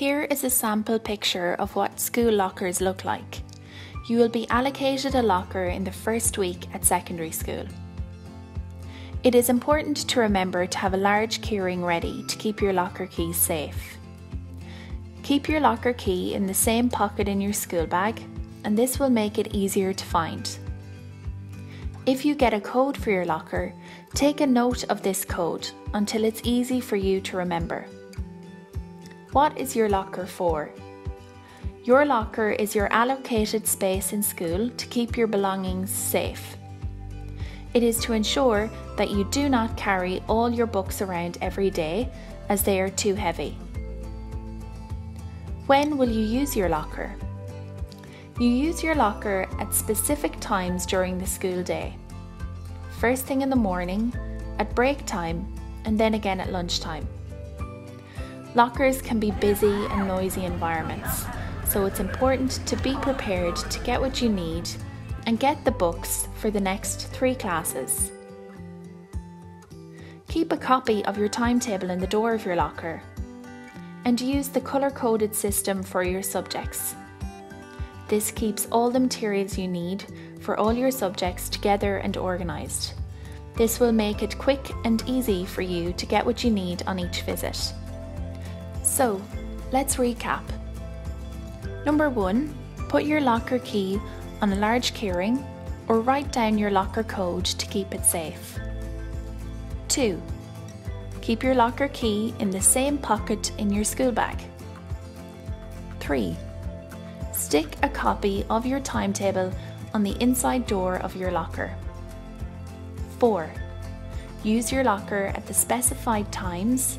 Here is a sample picture of what school lockers look like. You will be allocated a locker in the first week at secondary school. It is important to remember to have a large keyring ready to keep your locker keys safe. Keep your locker key in the same pocket in your school bag and this will make it easier to find. If you get a code for your locker, take a note of this code until it's easy for you to remember. What is your locker for? Your locker is your allocated space in school to keep your belongings safe. It is to ensure that you do not carry all your books around every day as they are too heavy. When will you use your locker? You use your locker at specific times during the school day. First thing in the morning, at break time, and then again at lunchtime. Lockers can be busy and noisy environments, so it's important to be prepared to get what you need and get the books for the next three classes. Keep a copy of your timetable in the door of your locker and use the colour coded system for your subjects. This keeps all the materials you need for all your subjects together and organised. This will make it quick and easy for you to get what you need on each visit. So, let's recap. Number one, put your locker key on a large keyring or write down your locker code to keep it safe. 2. Keep your locker key in the same pocket in your school bag. 3. Stick a copy of your timetable on the inside door of your locker. 4. Use your locker at the specified times.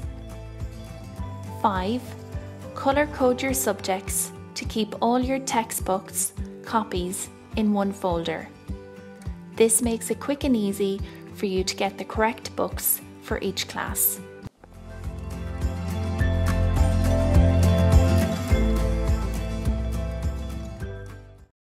5. Colour code your subjects to keep all your textbooks, copies in one folder. This makes it quick and easy for you to get the correct books for each class.